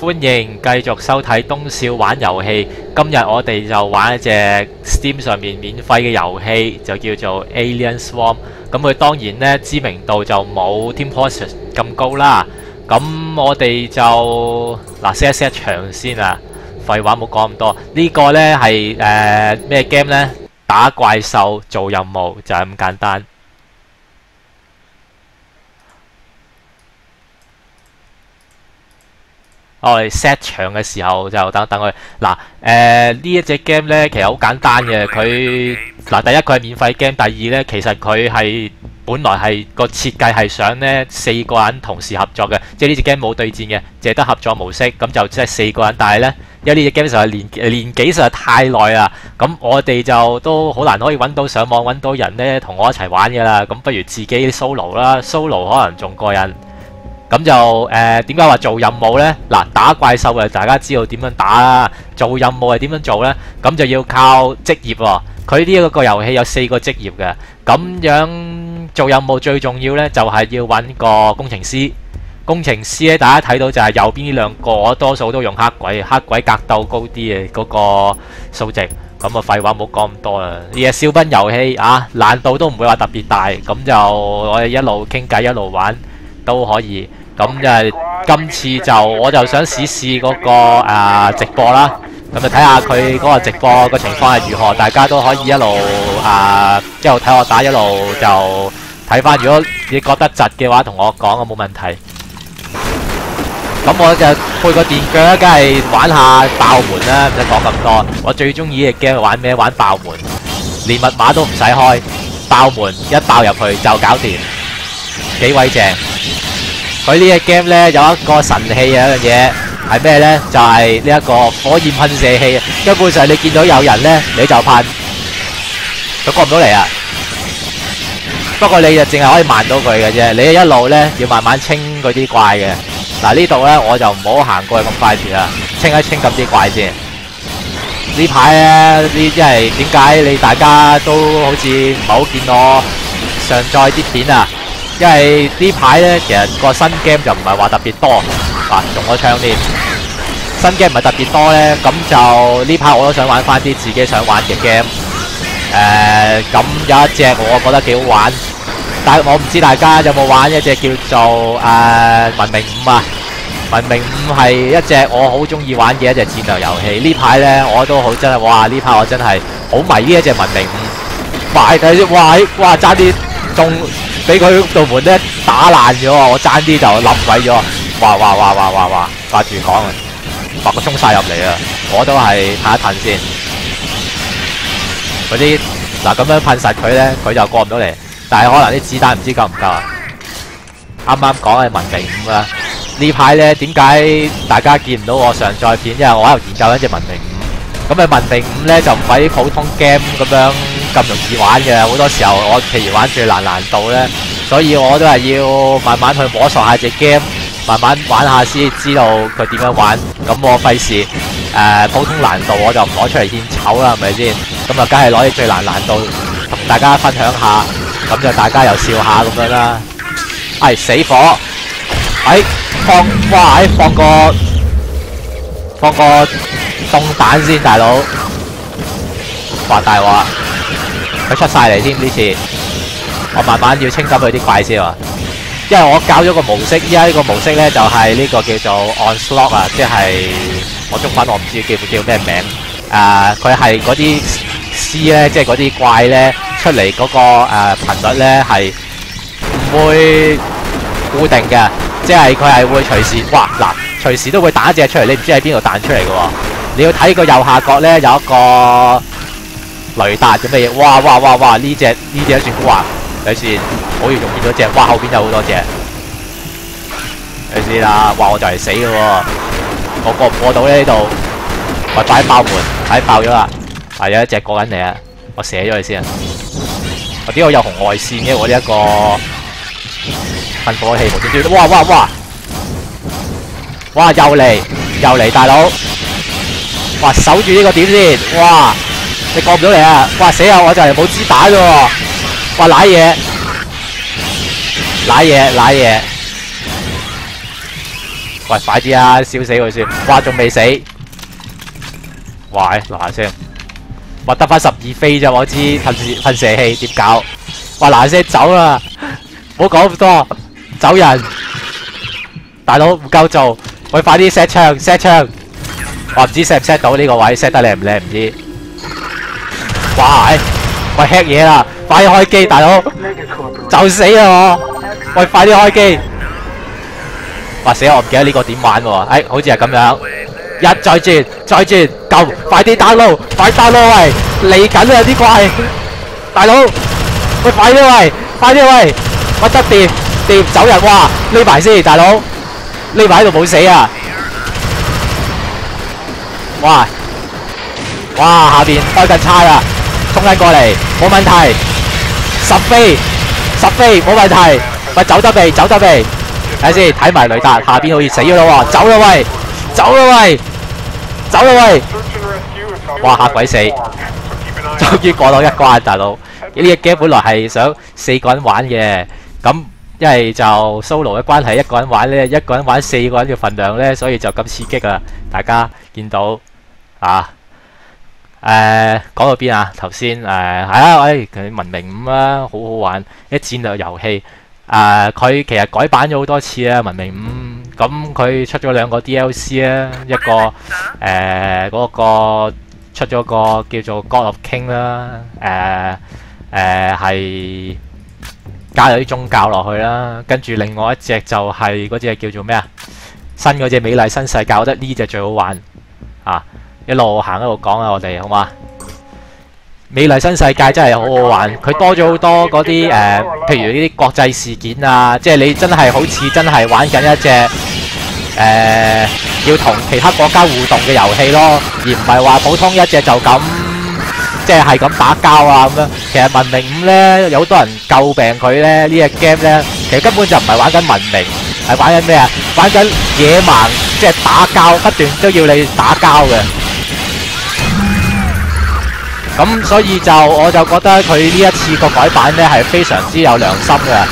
歡迎繼續收睇東少玩遊戲。今日我哋就玩一隻 Steam 上面免費嘅遊戲，就叫做 Alien Swarm。咁佢當然呢知名度就冇 Team Fortress 咁高啦。咁我哋就嗱 set 一 set 場先啊。廢話冇講咁多。呢個呢係誒咩 game 呢？打怪獸做任務就係咁簡單。我哋 set 場嘅時候就等等佢嗱，誒呢一隻 game 呢，其實好簡單嘅，佢嗱第一佢係免費 game，第二呢，其實佢係本來係個設計係想呢四個人同時合作嘅，即係呢隻 game 冇對戰嘅，淨係得合作模式，咁就即係四個人，但係呢，因為呢隻 game 實在年年紀實在太耐啦，咁我哋就都好難可以揾到上網揾到人呢同我一齊玩嘅啦，咁不如自己 solo 啦，solo 可能仲過癮。咁就誒點解話做任務呢？嗱，打怪獸啊，大家知道點樣打啦。做任務係點樣做呢？咁就要靠職業喎。佢呢一個遊戲有四個職業嘅。咁樣做任務最重要呢，就係要揾個工程師。工程師咧，大家睇到就係右邊呢兩個，我多數都用黑鬼，黑鬼格鬥高啲嘅嗰個數值。咁啊，廢話冇講咁多啦。呢隻小賓遊戲啊，難度都唔會話特別大。咁就我哋一路傾偈一路玩都可以。咁就係今次就我就想試試嗰個直播啦，咁就睇下佢嗰個直播個情況係如何，大家都可以一路誒一路睇我打，一路就睇翻。如果你覺得窒嘅話，同我講，我冇問題。咁我就配個電鋸，梗係玩下爆門啦，唔使講咁多。我最中意嘅 game 玩咩？玩爆門，連密碼都唔使開，爆門一爆入去就搞掂，幾鬼正！佢呢隻 game 咧有一個神器啊，一樣嘢係咩咧？就係呢一個火焰噴射器啊！根本上你見到有人咧，你就噴，佢過唔到嚟啊！不過你就淨係可以慢到佢嘅啫，你一路咧要慢慢清嗰啲怪嘅。嗱呢度咧我就唔好行過去咁快住啦，清一清咁啲怪先。呢排咧呢，因為點解你大家都好似唔好見我上載啲片啊？因為呢排咧，其實個新 game 就唔係話特別多，啊，中咗槍添。新 game 唔係特別多咧，咁就呢排我都想玩翻啲自己想玩嘅 game。誒，咁有一隻我覺得幾好玩，但係我唔知大家有冇玩一隻叫做誒文明五啊。文明五係一隻我好中意玩嘅一隻戰略遊戲。呢排咧我都好真係，哇！呢排我真係好迷呢一隻文明五，快睇先，哇！哇，差啲中。俾佢道門咧打爛咗，我爭啲就冧鬼咗。哇哇哇哇哇哇！掛住講啊，話佢衝晒入嚟啊！我都係睇一睇先。嗰啲嗱咁樣噴實佢咧，佢就過唔到嚟。但係可能啲子彈唔知夠唔夠啊！啱啱講係文明五啊！呢排咧點解大家見唔到我上載片？因為我喺度研究緊隻文明五。咁啊文明五咧就唔係啲普通 game 咁樣。咁容易玩嘅，好多時候我譬如玩最難難度呢，所以我都係要慢慢去摸索下隻 game，慢慢玩下先知道佢點樣玩。咁我費事诶普通難度我就唔攞出嚟獻醜啦，係咪先？咁啊，梗係攞啲最難難度同大家分享下，咁就大家又笑下咁樣啦。係、哎、死火！哎，放哇！哎，放个放個凍彈先，大佬。話大話。佢出晒嚟添呢次，我慢慢要清走佢啲怪先喎。因為我搞咗個模式，依家呢個模式咧就係呢個叫做 onslaught 啊，即係我中文我唔知叫叫咩名。誒，佢係嗰啲 C 咧，即係嗰啲怪咧出嚟嗰個誒頻率咧係唔會固定嘅，即係佢係會隨時，哇嗱，隨時都會彈一隻出嚟，你唔知喺邊度彈出嚟嘅喎。你要睇個右下角咧有一個。雷達咁嘅嘢，哇哇哇哇！呢隻呢隻都算好啊！睇先，好容易見到隻，哇後邊有好多隻，睇先啦！哇我就嚟死嘅，我過唔過到咧呢度？我快爆門，快爆咗啦！系有一隻過緊嚟啊！我射咗佢先啊！我點解有紅外線嘅？我呢一個噴火器無端端，哇哇哇！哇又嚟又嚟大佬！哇守住呢個點先，哇！你過唔到嚟啊！哇死啊！我就係冇支打啫！哇瀨嘢，瀨嘢瀨嘢！喂，快啲啊，燒死佢先！哇，仲未死！哇，嗱嗱聲，哇得翻十二飛咋，我知噴噴射器點搞？哇嗱聲走啦，唔好講咁多，走人！大佬唔夠做，喂快啲 set 槍 set 槍！我唔知 set 唔 set 到呢個位 set 得靚唔靚唔知？哇！喂 hack 嘢啦，快啲開機，大佬就死啦我！喂，快啲開機！哇死我唔記得呢個點玩喎，哎好似係咁樣，一再轉再轉，夠快啲 download，快 download 喂，嚟緊啊啲怪，大佬，喂快啲喂，快啲喂，我得掂掂走人哇，匿埋先大佬，匿埋喺度冇死啊！哇哇下邊開緊差啦，衝緊過嚟冇問題，十飛十飛冇問題。喂，走得未？走得未？睇下先，睇埋雷達，下邊好似死咗啦喎！走啦喂，走啦喂，走啦喂！哇吓鬼死！終於 過到一關，大佬。呢只 game 本來係想四個人玩嘅，咁因為就 solo 嘅關係，一個人玩咧，一個人玩四個人嘅份量咧，所以就咁刺激啊！大家見到啊？誒講到邊啊？頭先誒係啊，喂，佢文明五啊，好好玩，啲戰略遊戲。誒佢其實改版咗好多次啊，文明五咁佢出咗兩個 DLC 啊，一個誒嗰個出咗個叫做 God of King 啦，誒誒係加咗啲宗教落去啦，跟住另外一隻就係嗰隻叫做咩啊？新嗰隻美麗新世界，我覺得呢只最好玩啊！一路行一路講啊，我哋好嘛？美麗新世界真係好好玩，佢多咗好多嗰啲誒，譬如呢啲國際事件啊，即係你真係好似真係玩緊一隻誒、呃、要同其他國家互動嘅遊戲咯，而唔係話普通一隻就咁即係係咁打交啊咁樣。其實文明五呢，有好多人诟病佢咧呢只 game 呢，其實根本就唔係玩緊文明，係玩緊咩啊？玩緊野蠻，即係打交，不斷都要你打交嘅。咁所以就我就覺得佢呢一次個改版呢係非常之有良心嘅，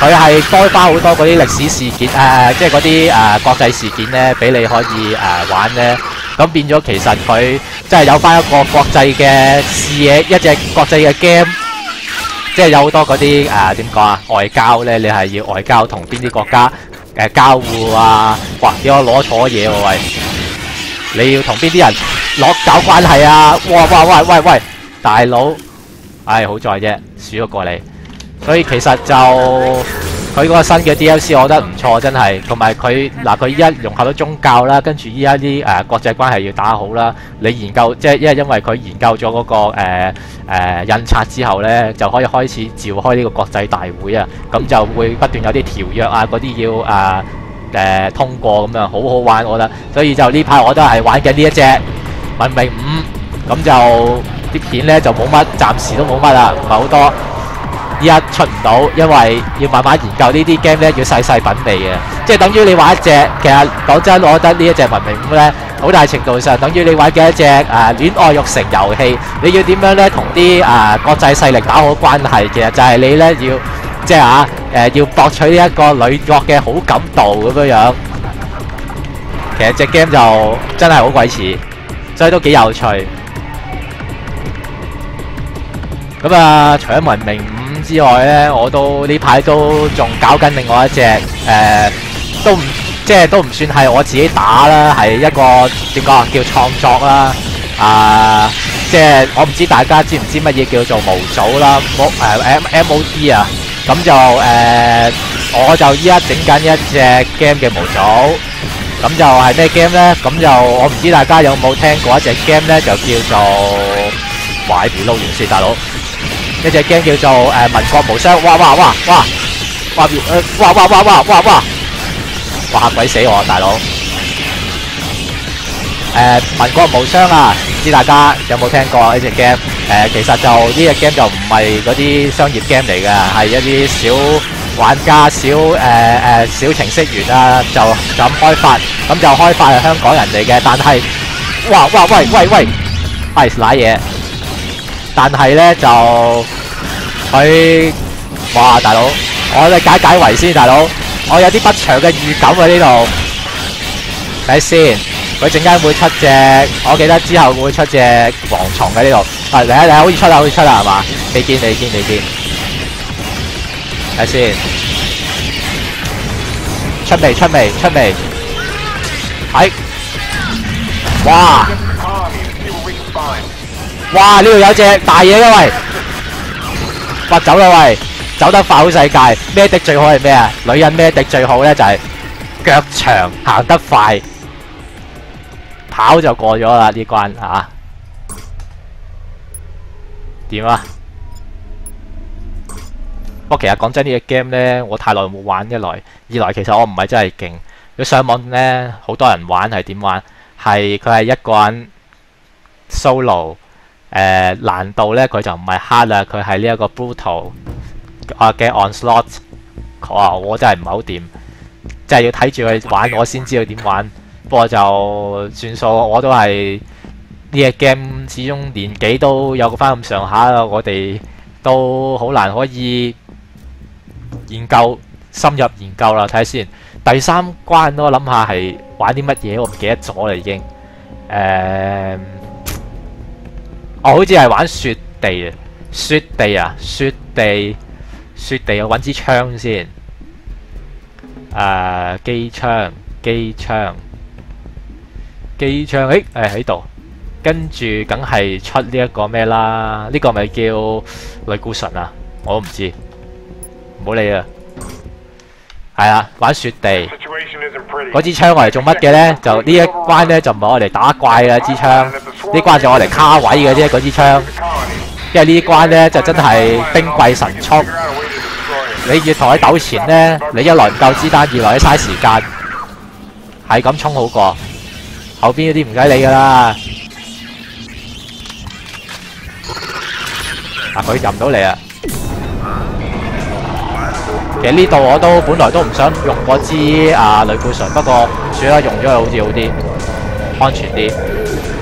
佢係多翻好多嗰啲歷史事件誒，即係嗰啲誒國際事件呢，俾你可以誒、呃、玩呢。咁變咗其實佢即係有翻一個國際嘅視野，一隻國際嘅 game，即係有好多嗰啲誒點講啊外交呢，你係要外交同邊啲國家誒、呃、交互啊，或者我攞錯嘢喎喂，你要同邊啲人攞搞關係啊？哇哇喂喂喂！大佬，唉、好在啫，輸咗過嚟，所以其實就佢嗰個新嘅 DLC，我覺得唔錯，真係。同埋佢嗱，佢依家融合咗宗教啦，跟住依家啲誒國際關係要打好啦。你研究即係因為因为佢研究咗嗰、那個誒、呃呃、印刷之後呢，就可以開始召開呢個國際大會啊。咁就會不斷有啲條約啊，嗰啲要誒誒、呃呃、通過咁樣，好好玩，我覺得。所以就呢排我都係玩緊呢一隻文明五，咁就。啲片咧就冇乜，暫時都冇乜啦，唔係好多。依家出唔到，因為要慢慢研究呢啲 game 咧，要細細品味嘅。即係等於你玩一隻，其實講真，我覺得呢一隻文明五咧，好大程度上等於你玩嘅一隻誒戀愛育成遊戲。你要點樣咧同啲誒國際勢力打好關係？其實就係你咧要即係啊誒要博取呢一個女角嘅好感度咁樣樣。其實隻 game 就真係好鬼似，所以都幾有趣。咁啊，除咗文明五之外咧，我都呢排都仲搞緊另外一隻誒、呃，都唔即係都唔算係我自己打啦，係一個點講啊，叫創作啦。啊，即係我唔知大家知唔知乜嘢叫做模組啦，模誒 M M O D 啊。咁就誒、呃，我就依家整緊一隻 game 嘅模組。咁就係咩 game 咧？咁就我唔知大家有冇聽過一隻 game 咧，就叫做壞皮撈完先，大佬。一隻 game 叫做誒民國無雙，哇哇哇哇。哇誒哇哇哇哇哇哇。哇嚇鬼死我大佬！誒民國無雙啊，唔知大家有冇聽過呢隻 game？誒其實就呢隻 game 就唔係嗰啲商業 game 嚟嘅，係一啲小玩家、小誒誒小程式員啊，就咁開發，咁就開發係香港人嚟嘅，但係哇哇。喂喂喂，係瀨嘢！但係咧就佢哇大佬，我哋解解圍先，大佬，我有啲不祥嘅預感喺呢度。睇先，佢陣間會出隻，我記得之後會出隻蝗蟲喺呢度。啊，嚟啊嚟啊，好似出啦，好似出啦，係嘛？未見你見你見，睇先，出未出未出未？睇，哇！哇！呢度有隻大嘢嘅喂，哇走啦喂，走得快好世界。咩的最好係咩啊？女人咩的最好咧就係腳長行得快，跑就過咗啦呢關吓。點啊？不過其實講真呢隻 game 咧，我太耐冇玩，一來二來其實我唔係真係勁。佢上網咧好多人玩係點玩？係佢係一個人 solo。誒難度咧佢就唔係 hard 啦，佢係呢一個 brutal 啊嘅 onslaught。哇！我真係唔係好掂，即係要睇住佢玩，我先知道點玩。不過就算數，我都係呢隻 game 始終年紀都有翻咁上下啦，我哋都好難可以研究深入研究啦。睇下先，第三關我諗下係玩啲乜嘢，我唔記得咗啦已經。誒。我好似係玩雪地啊，雪地啊，雪地，雪地，我揾支槍先。誒，機槍，機槍，機槍，誒，誒喺度。跟住梗係出呢一個咩啦？呢個咪叫類固醇啊？我都唔知，唔好理啊。係啊，玩雪地。嗰支槍我嚟做乜嘅咧？就呢一關咧就唔係我嚟打怪嘅支槍，呢關就我嚟卡位嘅啫。嗰支槍，因為呢關咧就真係兵貴神速。你越同佢糾纏咧，你一來唔夠子彈，二來嘥時間，係咁冲好過。後邊嗰啲唔使理噶啦。嗱，佢入唔到嚟啊！其實呢度我都本來都唔想用嗰支啊類固醇，不過算啦，用咗佢好似好啲，安全啲。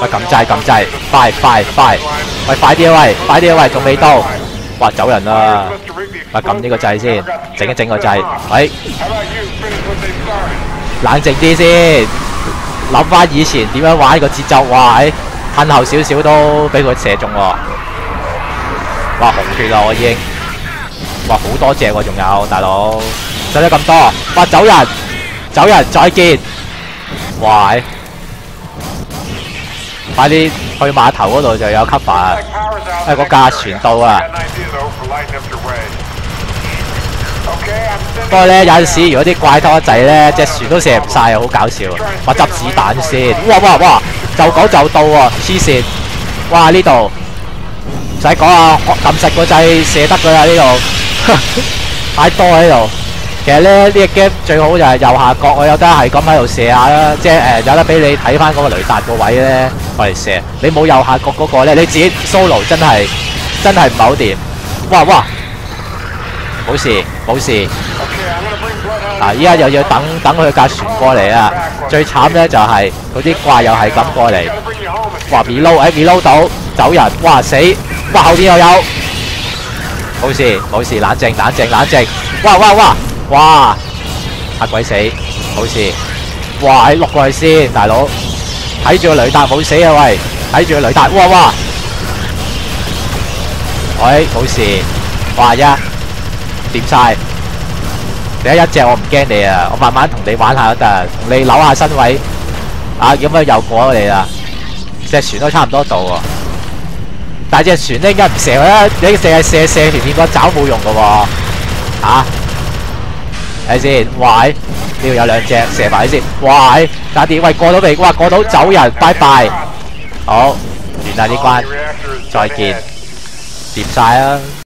喂撳掣撳掣，快快快！喂，快啲啊喂，快啲啊喂，仲未到！哇，走人啦！喂，撳呢個掣先，整一整個掣。喂，冷静啲先，諗翻以前點樣玩個節奏。哇，喺褪後少少都俾佢射中喎。哇，紅血啦我已經。哇，好多隻喎，仲有大佬，使咗咁多？哇，走人！走人，再見！喂！快啲去碼頭嗰度就有 cover 啊！誒個架船到啊！不過咧有陣時，如果啲怪多仔咧，隻船都射唔晒，好搞笑啊！我執子彈先，哇哇哇！就講就到喎，黐線！哇呢度唔使講啊，撳實個掣射得噶啦呢度，太多喺度。其實咧呢隻 game 最好就係右下角，我有得係咁喺度射下啦，即係誒有得俾你睇翻嗰個雷達個位咧，我嚟射。你冇右下角嗰個咧，你自己 solo 真係真係唔係好掂。哇哇，冇事冇事。啊！依家又要等等佢架船過嚟啊！最慘咧就係嗰啲怪又係咁過嚟。哇！reload 誒 reload 到走人，哇死！哇後邊又有，冇事冇事，冷靜冷靜冷靜。哇哇哇！哇！哇！吓鬼死，冇事。哇！喺落過去先，大佬睇住個雷達冇死啊！喂，睇住個雷達，哇哇！喂，冇事。哇一点晒，你一一隻我唔驚你啊，我慢慢同你玩下得，同你扭下身位。啊，咁樣又過咗你啦，隻船都差唔多到喎。但係隻船咧，應該唔射啦，你淨係射射條片個爪冇用噶喎，睇先，喂，呢度有兩隻射埋先，喂，打電，喂過到未？哇過到走人，拜拜，好，完啦呢關，再見，掂晒啦。